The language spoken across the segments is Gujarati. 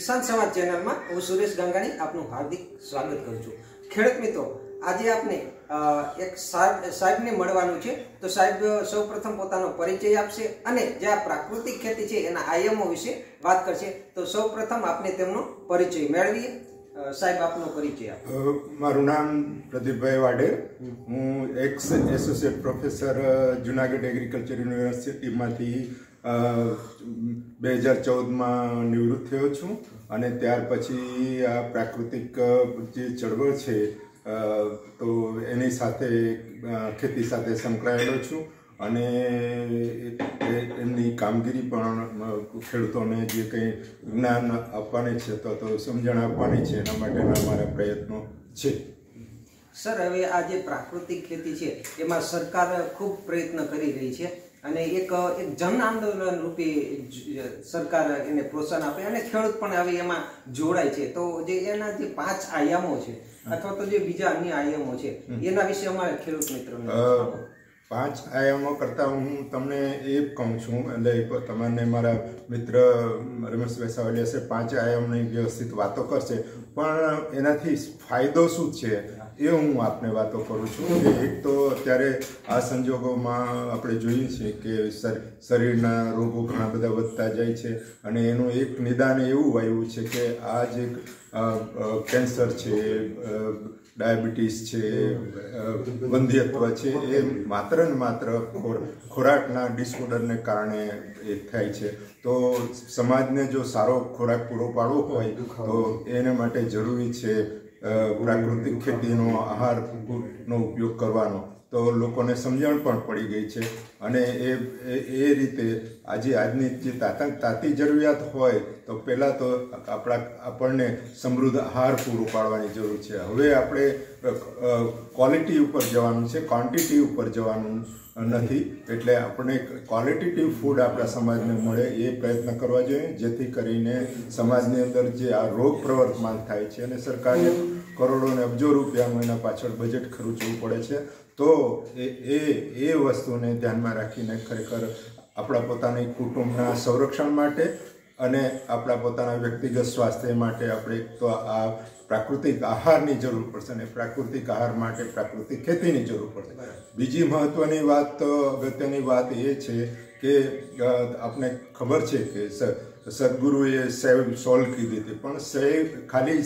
કિસાન સમાજ ચેનલમાં હું સુરેશ ગંગાણી આપનું હાર્દિક સ્વાગત કરું છું. ખેડૂત મિત્રો આજે આપને એક સાહેબ સાહેબને મળવાનું છે. તો સાહેબ સૌ પ્રથમ પોતાનો પરિચય આપશે અને જે આ પ્રાકૃતિક ખેતી છે એના આયામો વિશે વાત કરશે. તો સૌ પ્રથમ આપને તેમનો પરિચય મેળવીએ. સાહેબ આપનો પરિચય આપો. મારું નામ પ્રદીપભાઈ વાડેર હું ex associate professor Junagadh agriculture યુનિવર્સિટીમાંથી બે હજાર ચૌદમાં નિવૃત્ત થયો છું અને ત્યાર પછી આ પ્રાકૃતિક જે ચળવળ છે તો એની સાથે ખેતી સાથે સંકળાયેલો છું અને એમની કામગીરી પણ ખેડૂતોને જે કંઈ જ્ઞાન આપવાની છે, તો તો સમજણ આપવાની છે, એના માટેના મારા પ્રયત્નો છે. સર, હવે આ જે પ્રાકૃતિક ખેતી છે, એમાં સરકાર ખૂબ પ્રયત્ન કરી રહી છે. અને એક એક જન આંદોલન રૂપે સરકાર એને પ્રોત્સાહન આપે અને ખેડૂત પણ હવે એમાં જોડાય છે. તો જે એના જે પાંચ આયામો છે અથવા તો જે બીજા અન્ય આયામો છે એના વિશે અમારે ખેડૂત મિત્રો પાંચ આયામો કરતા હું તમને એ કહું છું એટલે તમને મારા મિત્ર રમેશ સાવલિયા છે પાંચ આયામની વ્યવસ્થિત વાતો કરશે. પણ એનાથી ફાયદો શું છે? એ હું આપને વાતો કરું છું કે એક તો અત્યારે આ સંજોગોમાં આપણે જોઈએ છીએ કે શરીરના રોગો ઘણા બધા વધતા જાય છે અને એનું એક નિદાન એવું આવ્યું છે કે આ જે કેન્સર છે ડાયાબિટીસ છે બંધ્યત્વ છે, એ માત્ર ને માત્ર ખોર- ખોરાકના ડિસઓર્ડરને કારણે એ થાય છે. તો સમાજને જો સારો ખોરાક પૂરો પાડવો હોય, તો એને માટે જરૂરી છે પ્રાકૃતિક ખેતીનો આહારનો ઉપયોગ કરવાનો. તો લોકોને સમજણ પણ પડી ગઈ છે. અને એ, એ- રીતે આજે આજની જે તાતા તાતી જરૂરિયાત હોય, તો પહેલાં તો આપણા, આપણને સમૃદ્ધ આહાર પૂરો પાડવાની જરૂર છે. હવે આપણે ક્વોલિટી ઉપર જવાનું છે. ક્વોન્ટિટી ઉપર જવાનું નથી. એટલે આપણે ક્વોલિટેટિવ ફૂડ આપણા સમાજને મળે એ પ્રયત્ન કરવા જોઈએ. જેથી કરીને સમાજની અંદર જે આ રોગ પ્રવર્તમાન થાય છે અને સરકારને કરોડો ને અબજો રૂપિયા એના પાછળ બજેટ ખર્ચવું પડે છે. તો એ એ એ વસ્તુને ધ્યાનમાં રાખીને ખરેખર આપણા પોતાની કુટુંબના સંરક્ષણ માટે અને આપણા પોતાના વ્યક્તિગત સ્વાસ્થ્ય માટે આપણે તો આ પ્રાકૃતિક આહારની જરૂર પડશે અને પ્રાકૃતિક આહાર માટે પ્રાકૃતિક ખેતીની જરૂર પડશે. બીજી મહત્વની વાત તો અગત્યની વાત એ છે કે આપણે ખબર છે કે સદગુરુએ સેવ સોલ કીધી હતી. પણ સેવ ખાલી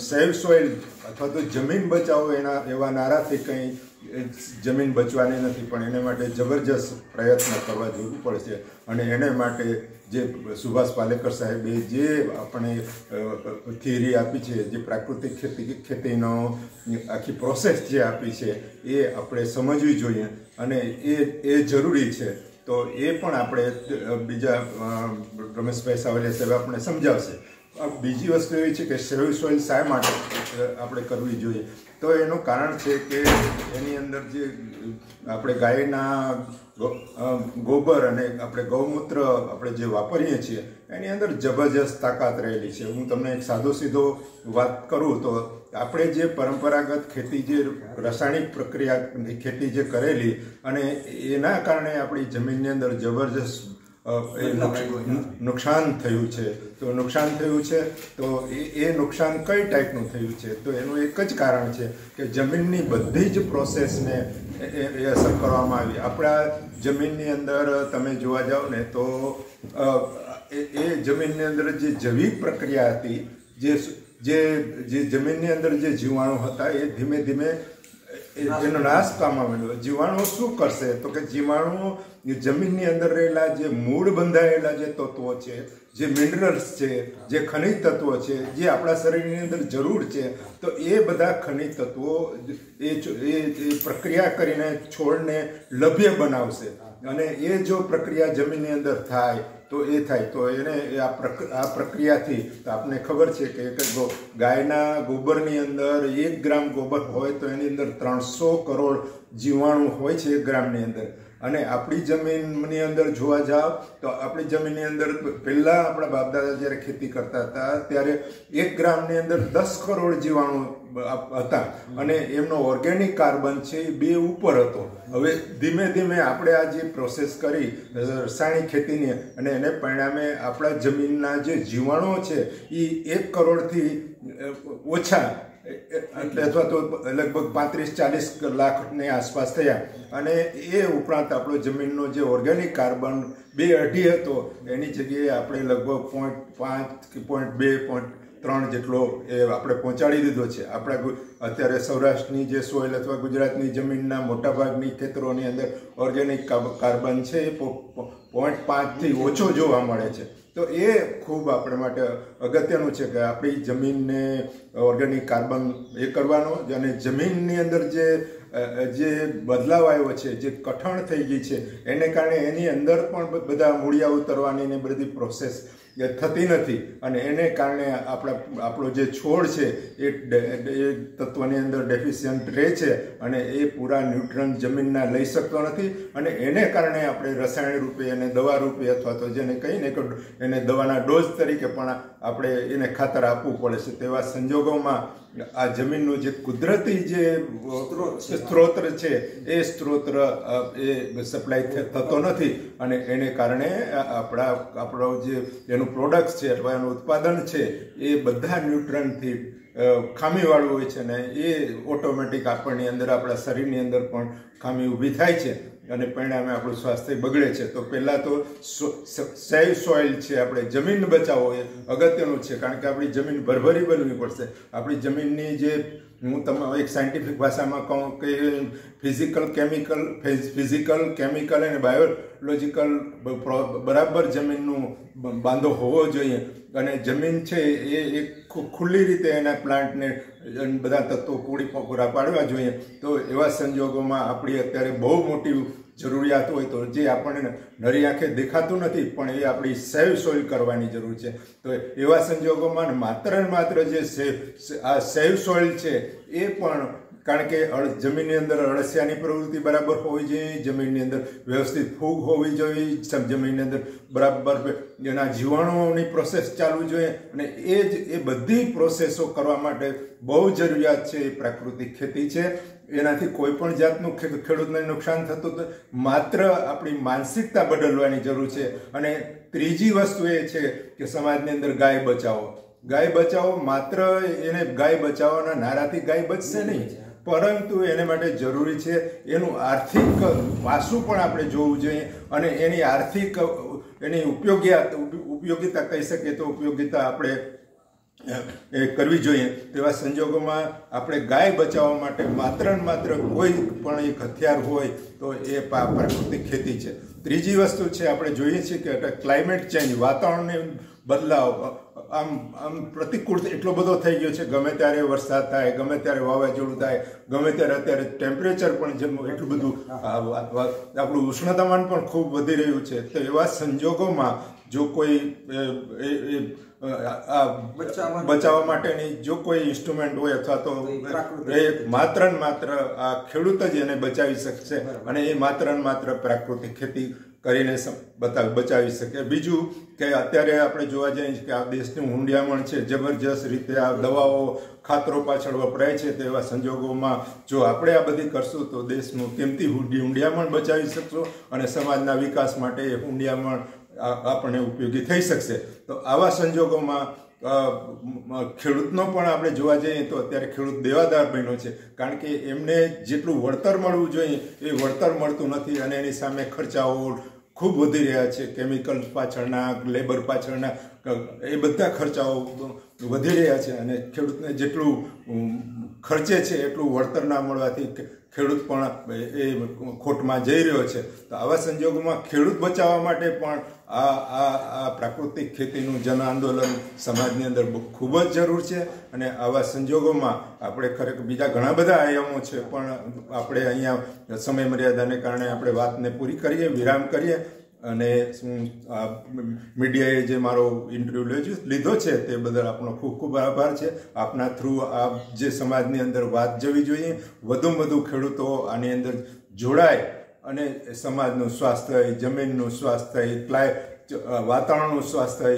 સેવ સોઇલ અથવા તો જમીન બચાવો એના, એવા નારાથી કંઈ જમીન બચવાની નથી, પણ એને માટે જબરજસ્ત પ્રયત્ન કરવા જરૂર પડશે. અને એને માટે જે સુભાષ પાલેકર સાહેબે જે આપણે થિયરી આપી છે, જે પ્રાકૃતિક ખેતી, ખેતીનો આખી પ્રોસેસ જે આપી છે, એ આપણે સમજવી જોઈએ. અને એ એ જરૂરી છે. તો એ પણ આપણે બીજા રમેશભાઈ સાવલિયા સાહેબ આપણે સમજાવશે. બીજી વસ્તુ એવી છે કે સેવ સોઇલ શા માટે આપણે કરવી જોઈએ. તો એનું કારણ છે કે એની અંદર જે આપણે ગાયના ગોબર અને આપણે ગૌમૂત્ર આપણે જે વાપરીએ છીએ, એની અંદર જબરજસ્ત તાકાત રહેલી છે. હું તમને એક સાદો સીધો વાત કરું તો આપણે જે પરંપરાગત ખેતી જે રાસાયણિક પ્રક્રિયા, ખેતી જે કરેલી અને એના કારણે આપણી જમીનની અંદર જબરજસ્ત નુકસાન થયું છે. તો નુકસાન થયું છે તો એ એ નુકસાન કઈ ટાઈપનું થયું છે? તો એનું એક જ કારણ છે કે જમીનની બધી જ પ્રોસેસને એ- અસર કરવામાં આવી. આપણા જમીનની અંદર તમે જોવા જાઓ ને તો એ જમીનની અંદર જે જૈવિક પ્રક્રિયા હતી જે જે જે જમીનની અંદર જે જીવાણુ હતા એ ધીમે ધીમે એનો નાશ પામવા માંડ્યો. જીવાણુઓ શું કરશે? તો કે જીવાણુઓ જમીનની અંદર રહેલા જે મૂળ બંધાયેલા જે તત્વો છે, જે મિનરલ્સ છે, જે ખનિજ તત્વો છે, જે આપણા શરીરની અંદર જરૂર છે, તો એ બધા ખનિજ તત્વો એ પ્રક્રિયા કરીને છોડને લભ્ય બનાવશે. અને એ જો પ્રક્રિયા જમીનની અંદર થાય તો એ થાય. તો એને આ આ પ્રક્રિયાથી આપને ખબર છે કે એક ગો- ગાયના ગોબરની અંદર એક ગ્રામ ગોબર હોય તો એની અંદર ત્રણસો કરોડ જીવાણુ હોય છે એક ગ્રામની અંદર. અને આપણી જમીનની અંદર જોવા જાવ, તો આપણી જમીનની અંદર પહેલાં આપણા બાપદાદા જ્યારે ખેતી કરતા હતા, ત્યારે એક ગ્રામની અંદર દસ કરોડ જીવાણુ હતા. અને એમનો ઓર્ગેનિક કાર્બન છે એ બે ઉપર હતો. હવે ધીમે ધીમે આપણે આ જે પ્રોસેસ કરી, રાસાયણિક ખેતીની, અને એને પરિણામે આપણા જમીનના જે જીવાણુઓ છે એ એક કરોડથી ઓછા એટલે અથવા તો લગભગ પાંત્રીસ, ચાલીસ લાખની આસપાસ થયા. અને એ ઉપરાંત આપણો જમીનનો જે ઓર્ગેનિક કાર્બન બે અઢી હતો, એની જગ્યાએ આપણે લગભગ પોઈન્ટ પાંચ કે પોઈન્ટ બે પોઈન્ટ ત્રણ જેટલો એ આપણે પહોંચાડી દીધો છે. આપણા અત્યારે સૌરાષ્ટ્રની જે સોઇલ અથવા ગુજરાતની જમીનના મોટાભાગની ખેતરોની અંદર ઓર્ગેનિક કાર્બન છે એ પોઈન્ટ પાંચથી ઓછો જોવા મળે છે. તો એ ખૂબ આપણે માટે અગત્યનું છે કે આપણી જમીનને ઓર્ગેનિક કાર્બન એ કરવાનો અને જમીનની અંદર જે જે બદલાવ આવ્યો છે, જે કઠણ થઈ ગઈ છે, એને કારણે એની અંદર પણ બધા મૂળિયા ઉતરવાની ને બધી પ્રોસેસ એ થતી નથી. અને એને કારણે આપણા આપણો જે છોડ છે એ એ તત્વની અંદર ડેફિશિયન્ટ રહે છે અને એ પૂરા ન્યુટ્રન જમીનના લઈ શકતો નથી. અને એને કારણે આપણે રસાયણ રૂપે અને દવા રૂપે અથવા તો જેને કહીને કે એને દવાના ડોઝ તરીકે પણ આપણે એને ખાતર આપવું પડે છે. તેવા સંજોગોમાં આ જમીનનું જે કુદરતી જે સ્ત્રોત છે. એ સ્ત્રોત એ સપ્લાય થતો નથી. અને એને કારણે આપણા આપણો જે એનું પ્રોડક્ટ છે અથવા એનું ઉત્પાદન છે, એ બધા ન્યુટ્રનથી ખામીવાળું હોય છે ને એ ઓટોમેટિક આપણની અંદર, આપણા શરીરની અંદર પણ ખામી ઊભી થાય છે અને પરિણામે આપણું સ્વાસ્થ્ય બગડે છે. તો પહેલાં તો સેવ સોઇલ છે, આપણે જમીન બચાવો એ અગત્યનું છે, કારણ કે આપણી જમીન ભરભરી બનવી પડશે. આપણી જમીનની જે હું તમને એક સાયન્ટિફિક ભાષામાં કહું કે ફિઝિકલ કેમિકલ ફિઝિકલ કેમિકલ અને બાયોલોજીકલ બરાબર જમીનનું બાંધો હોવો જોઈએ. અને જમીન છે એ એક ખુલ્લી રીતે એના પ્લાન્ટને બધા તત્વો પૂરી પૂરા પાડવા જોઈએ. તો એવા સંજોગોમાં આપણી અત્યારે બહુ મોટી જરૂરિયાત હોય તો જે આપણને નરી આંખે દેખાતું નથી, પણ એ આપણી સેવ સોઇલ કરવાની જરૂર છે. તો એવા સંજોગોમાં માત્ર ને માત્ર જે આ સેવ સોઇલ છે, એ પણ કારણ કે જમીનની અંદર અળસિયાની પ્રવૃત્તિ બરાબર હોવી જોઈએ, જમીનની અંદર વ્યવસ્થિત ફૂગ હોવી જોઈએ જમીનની અંદર બરાબર એના જીવાણુઓની પ્રોસેસ ચાલવી જોઈએ અને એ જ, એ બધી પ્રોસેસો કરવા માટે બહુ જરૂરિયાત છે, એ પ્રાકૃતિક ખેતી છે. એનાથી કોઈ પણ જાતનું ખેડૂતને નુકસાન થતું માત્ર આપણી માનસિકતા બદલવાની જરૂર છે. અને ત્રીજી વસ્તુ એ છે કે સમાજની અંદર ગાય બચાવો. ગાય બચાવો માત્ર એને ગાય બચાવવાના નારાથી ગાય બચશે નહીં. પરંતુ એને માટે જરૂરી છે એનું આર્થિક પાસું પણ આપણે જોવું જોઈએ અને એની આર્થિક, એની ઉપયોગિતા ઉપયોગિતા કહી શકીએ તો ઉપયોગિતા આપણે એ કરવી જોઈએ. તેવા સંજોગોમાં આપણે ગાય બચાવવા માટે માત્ર ને માત્ર કોઈ પણ એક હથિયાર હોય તો એ પ્રાકૃતિક ખેતી છે. ત્રીજી વસ્તુ છે, આપણે જોઈએ છીએ કે ક્લાઇમેટ ચેન્જ વાતાવરણને બદલાવ આમ આમ પ્રતિકૂળ એટલો બધો થઈ ગયો છે. ગમે ત્યારે વરસાદ થાય, ગમે ત્યારે વાવાઝોડું થાય, ગમે ત્યારે અત્યારે ટેમ્પરેચર પણ જેમ એટલું બધું આપણું ઉષ્ણતામાન પણ ખૂબ વધી રહ્યું છે. તો એવા સંજોગોમાં જો કોઈ બચાવવા માટેની જો કોઈ ઇન્સ્ટ્રુમેન્ટ હોય અથવા તો એ માત્ર ને માત્ર આ ખેડૂત જ એને બચાવી શકશે અને એ માત્ર ને માત્ર પ્રાકૃતિક ખેતી કરીને બતાવ બચાવી શકે. બીજું કે અત્યારે આપણે જોવા જઈએ કે આ દેશનું હુંડિયામણ છે જબરજસ્ત રીતે આ દવાઓ ખાતરો પાછળ વપરાય છે તેવા સંજોગોમાં જો આપણે આ બધી કરશું તો દેશનું કિંમતી હુંડી હુંડિયામણ બચાવી શકશો અને સમાજના વિકાસ માટે હુંડિયામણ આપણને ઉપયોગી થઈ શકશે. તો આવા સંજોગોમાં ખેડૂતનો પણ આપણે જોવા જઈએ તો અત્યારે ખેડૂત દેવાદાર બન્યો છે. કારણ કે એમને જેટલું વળતર મળવું જોઈએ, એ વળતર મળતું નથી અને એની સામે ખર્ચાઓ ખૂબ વધી રહ્યા છે. કેમિકલ પાછળના, લેબર પાછળના એ બધા ખર્ચાઓ વધી રહ્યા છે અને ખેડૂતને જેટલું ખર્ચે છે એટલું વળતર ના મળવાથી ખેડૂત પણ એ ખોટમાં જઈ રહ્યો છે. તો આવા સંજોગોમાં ખેડૂત બચાવવા માટે પણ આ આ આ પ્રાકૃતિક ખેતીનું જન આંદોલન સમાજની અંદર ખૂબ જ જરૂર છે અને આવા સંજોગોમાં આપણે ખરેખર બીજા ઘણા બધા આયામો છે પણ આપણે અહીંયા સમય મર્યાદાને કારણે આપણે વાતને પૂરી કરીએ, વિરામ કરીએ. અને મીડિયાએ જે મારો ઇન્ટરવ્યૂ લીધો છે તે બદલ આપણો ખૂબ ખૂબ આભાર છે. આપના થ્રુ આ જે સમાજની અંદર વાત જવી જોઈએ, વધુમાં વધુ ખેડૂતો આની અંદર જોડાય અને સમાજનું સ્વાસ્થ્ય જમીનનું સ્વાસ્થ્ય ક્લાય વાતાવરણનું સ્વાસ્થ્ય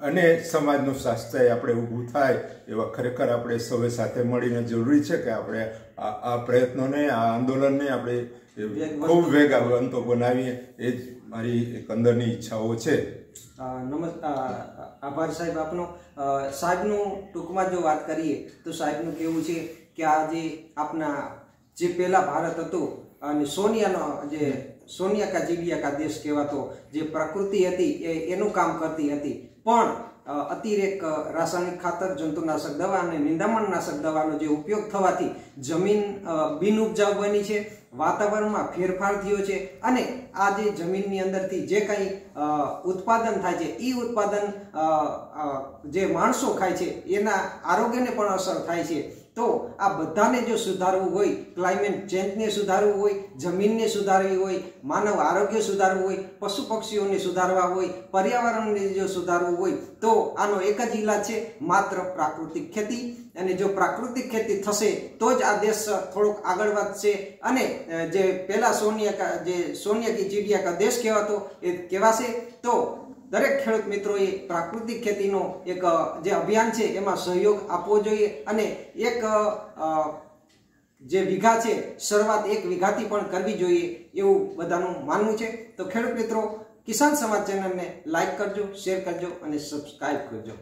અને સમાજનું સ્વાસ્થ્ય આપણે ઊભું થાય એવા ખરેખર આપણે સૌએ સાથે મળીને જરૂરી છે કે આપણે આ પ્રયત્નોને, આ આંદોલનને આપણે ખૂબ વેગવંતો બનાવીએ એ જ મારી એક અંદરની ઈચ્છાઓ છે. નમસ્કાર આભાર સાહેબ આપનો. સાહેબનું ટૂંકમાં જો વાત કરીએ તો સાહેબનું કેવું છે કે આ જે આપના જે પહેલા ભારત હતું અને સોનિયાનો જે સોનિયા કા જીવિયા કા દેશ કહેવાતો જે પ્રકૃતિ હતી એ એનું કામ કરતી હતી. પણ અતિરેક રાસાયણિક ખાતર જંતુનાશક દવા અને નિંદામણનાશક દવાનો જે ઉપયોગ થવાથી જમીન બિન ઉપજાઉ બની છે વાતાવરણમાં ફેરફાર થયો છે અને આ જે જમીનની અંદરથી જે કંઈ ઉત્પાદન થાય છે એ ઉત્પાદન જે માણસો ખાય છે, એના આરોગ્યને પણ અસર થાય છે. તો આ બધાને જો સુધારવું હોય ક્લાઇમેટ ચેન્જને સુધારવું હોય, જમીનને સુધારવી હોય, માનવ આરોગ્ય સુધારવું હોય, પશુ પક્ષીઓને સુધારવા હોય, પર્યાવરણને જો સુધારવું હોય તો આનો એક જ ઈલાજ છે, માત્ર પ્રાકૃતિક ખેતી. અને જો પ્રાકૃતિક ખેતી થશે, તો જ આ દેશ થોડોક આગળ વધશે. અને જે પહેલા સોનિયા જે સોનિયા કી ચીડિયા કા દેશ કહેવાતો, એ કહેવાશે. તો દરેક ખેડૂત મિત્રોએ પ્રાકૃતિક ખેતીનો એક જે અભિયાન છે, એમાં સહયોગ આપવો જોઈએ. અને એક જે વીઘા છે, શરૂઆત એક વીઘાથી પણ કરવી જોઈએ એવું બધાનું માનવું છે. તો ખેડૂત મિત્રો કિસાન સમાજ ચેનલને લાઈક કરજો શેર કરજો અને સબસ્ક્રાઇબ કરજો.